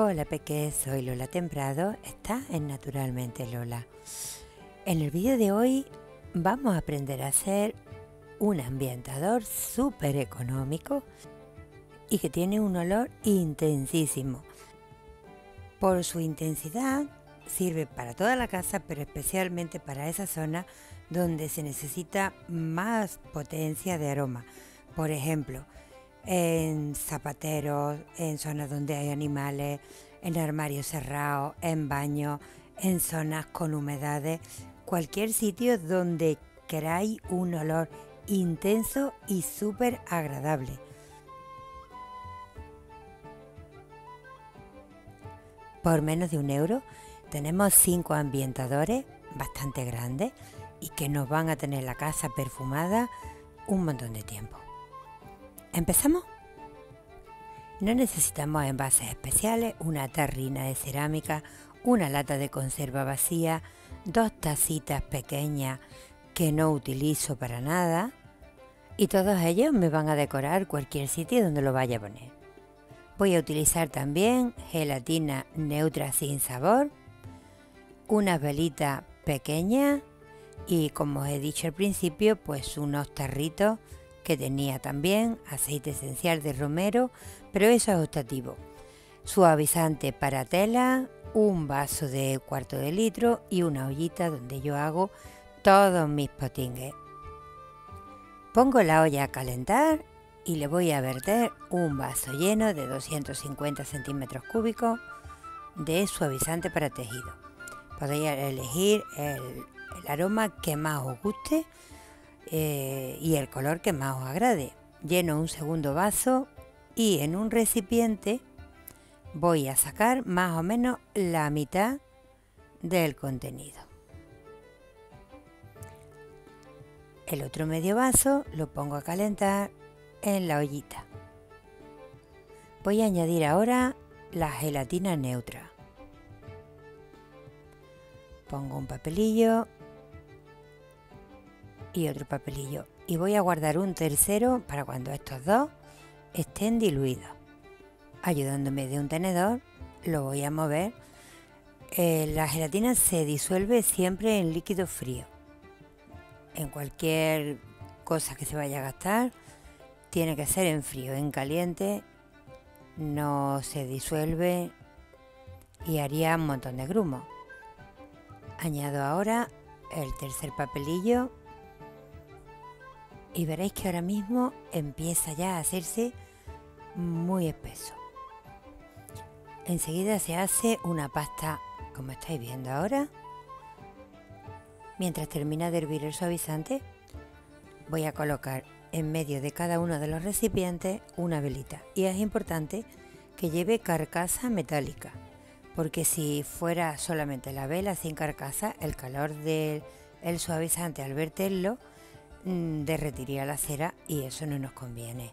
Hola Peque, soy Lola Temprado, está en Naturalmente Lola. En el vídeo de hoy vamos a aprender a hacer un ambientador súper económico y que tiene un olor intensísimo. Por su intensidad sirve para toda la casa, pero especialmente para esa zona donde se necesita más potencia de aroma. Por ejemplo, en zapateros, en zonas donde hay animales, en armarios cerrados, en baños, en zonas con humedades, cualquier sitio donde queráis un olor intenso y súper agradable. Por menos de un euro tenemos cinco ambientadores bastante grandes y que nos van a tener la casa perfumada un montón de tiempo. ¿Empezamos? No necesitamos envases especiales, una tarrina de cerámica, una lata de conserva vacía, dos tacitas pequeñas que no utilizo para nada y todos ellos me van a decorar cualquier sitio donde lo vaya a poner. Voy a utilizar también gelatina neutra sin sabor, unas velitas pequeñas y como os he dicho al principio, pues unos tarritos que tenía también, aceite esencial de romero, pero eso es optativo. Suavizante para tela, un vaso de cuarto de litro y una ollita donde yo hago todos mis potingues. Pongo la olla a calentar y le voy a verter un vaso lleno de 250 centímetros cúbicos de suavizante para tejido. Podéis elegir el, el aroma que más os guste eh, y el color que más os agrade. Lleno un segundo vaso y en un recipiente voy a sacar más o menos la mitad del contenido. El otro medio vaso lo pongo a calentar en la ollita. Voy a añadir ahora la gelatina neutra. Pongo un papelillo y otro papelillo. Y voy a guardar un tercero para cuando estos dos estén diluidos. Ayudándome de un tenedor, lo voy a mover. Eh, la gelatina se disuelve siempre en líquido frío. En cualquier cosa que se vaya a gastar, tiene que ser en frío, en caliente no se disuelve y haría un montón de grumos. Añado ahora el tercer papelillo y veréis que ahora mismo empieza ya a hacerse muy espeso. Enseguida se hace una pasta como estáis viendo ahora. Mientras termina de hervir el suavizante, voy a colocar en medio de cada uno de los recipientes una velita. Y es importante que lleve carcasa metálica, porque si fuera solamente la vela sin carcasa, el calor del suavizante al verterlo derretiría la cera y eso no nos conviene.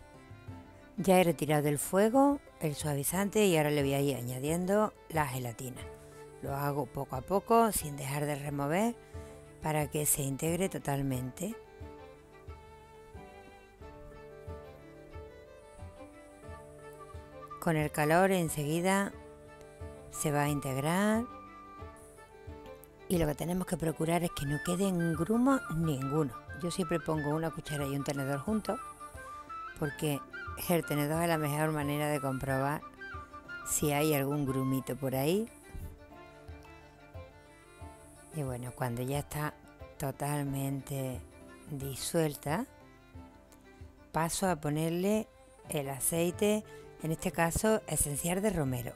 Ya he retirado del fuego el suavizante y ahora le voy a ir añadiendo la gelatina. Lo hago poco a poco sin dejar de remover para que se integre totalmente. Con el calor enseguida se va a integrar y lo que tenemos que procurar es que no queden grumos ninguno. Yo siempre pongo una cuchara y un tenedor juntos porque el tenedor es la mejor manera de comprobar si hay algún grumito por ahí. Y bueno, cuando ya está totalmente disuelta, paso a ponerle el aceite, en este caso esencial de romero.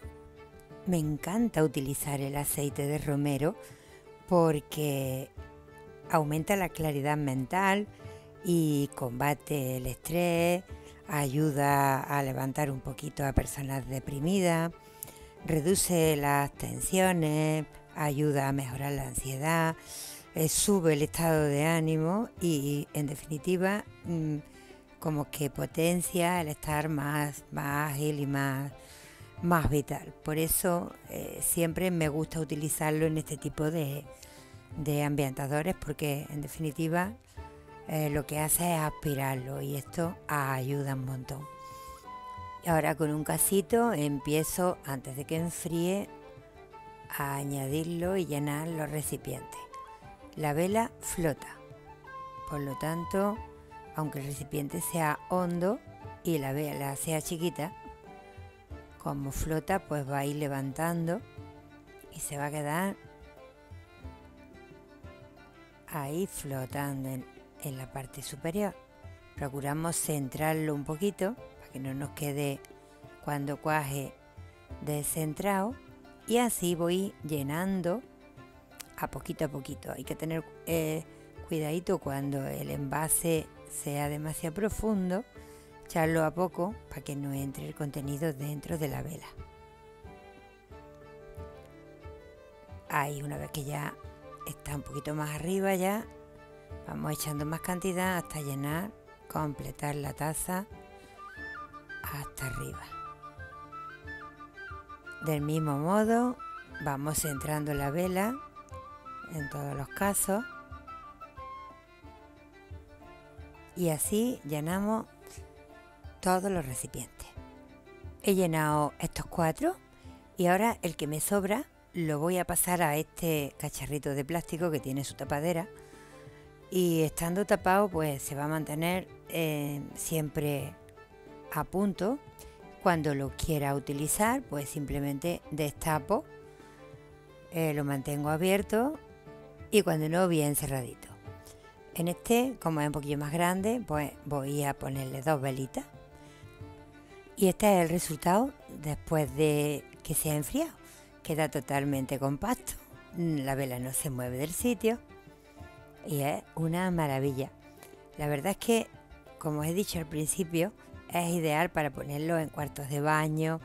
Me encanta utilizar el aceite de romero porque aumenta la claridad mental y combate el estrés, ayuda a levantar un poquito a personas deprimidas, reduce las tensiones, ayuda a mejorar la ansiedad, eh, sube el estado de ánimo y en definitiva mm, como que potencia el estar más, más ágil y más, más vital. Por eso eh, siempre me gusta utilizarlo en este tipo de, de ambientadores porque en definitiva eh, lo que hace es aspirarlo y esto ayuda un montón. Ahora con un casito empiezo, antes de que enfríe, a añadirlo y llenar los recipientes. La vela flota, por lo tanto, aunque el recipiente sea hondo y la vela sea chiquita, como flota, pues va a ir levantando y se va a quedar ahí flotando en, la parte superior. Procuramos centrarlo un poquito para que no nos quede cuando cuaje descentrado y así voy llenando a poquito a poquito. Hay que tener eh, cuidadito cuando el envase sea demasiado profundo, echarlo a poco para que no entre el contenido dentro de la vela. Ahí una vez que ya está un poquito más arriba ya, vamos echando más cantidad hasta llenar, completar la taza hasta arriba. Del mismo modo, vamos centrando la vela en todos los casos. Y así llenamos todos los recipientes. He llenado estos cuatro y ahora el que me sobra lo voy a pasar a este cacharrito de plástico que tiene su tapadera y estando tapado pues se va a mantener eh, siempre a punto. Cuando lo quiera utilizar pues simplemente destapo, eh, lo mantengo abierto y cuando no bien cerradito. En este, como es un poquillo más grande, pues voy a ponerle dos velitas. Y este es el resultado después de que se ha enfriado. Queda totalmente compacto, la vela no se mueve del sitio y es una maravilla. La verdad es que, como he dicho al principio, es ideal para ponerlo en cuartos de baño,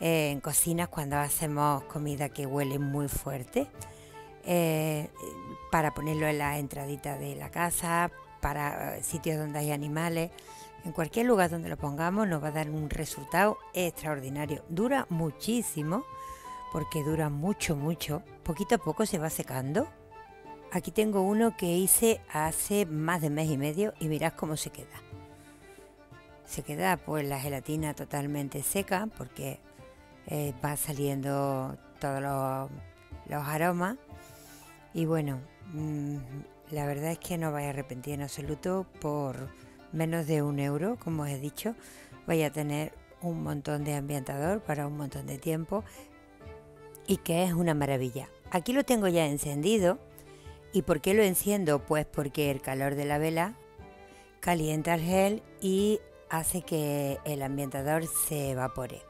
en cocinas cuando hacemos comida que huele muy fuerte eh, para ponerlo en la entradita de la casa, para eh, sitios donde hay animales. En cualquier lugar donde lo pongamos nos va a dar un resultado extraordinario. Dura muchísimo, porque dura mucho, mucho. Poquito a poco se va secando. Aquí tengo uno que hice hace más de mes y medio y mirad cómo se queda. Se queda pues la gelatina totalmente seca porque eh, va saliendo todos los aromas y bueno, mm, la verdad es que no vais a arrepentir en absoluto por menos de un euro, como os he dicho. Vais a tener un montón de ambientador para un montón de tiempo y que es una maravilla. Aquí lo tengo ya encendido. ¿Y por qué lo enciendo? Pues porque el calor de la vela calienta el gel y hace que el ambientador se evapore,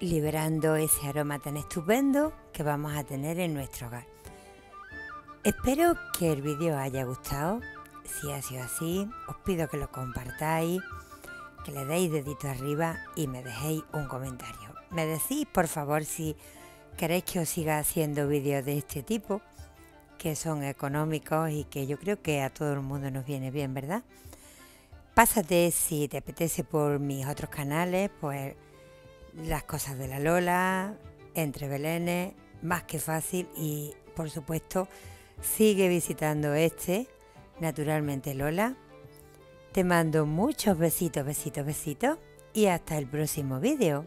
liberando ese aroma tan estupendo que vamos a tener en nuestro hogar. Espero que el vídeo haya gustado. Si ha sido así, os pido que lo compartáis, que le deis dedito arriba y me dejéis un comentario. Me decís, por favor, si queréis que os siga haciendo vídeos de este tipo, que son económicos y que yo creo que a todo el mundo nos viene bien, ¿verdad? Pásate si te apetece por mis otros canales, pues las cosas de la Lola, entre Belenes, más que fácil y por supuesto Sigue visitando este, naturalmente Lola. Te mando muchos besitos, besitos, besitos y hasta el próximo vídeo.